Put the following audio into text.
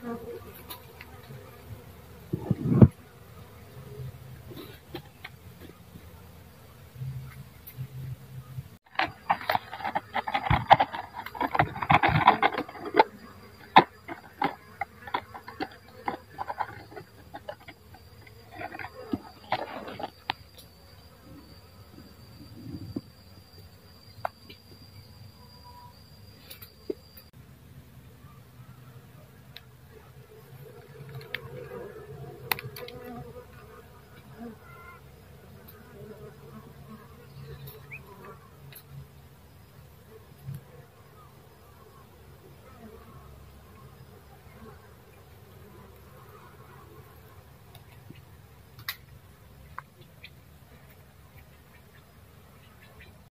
그렇고.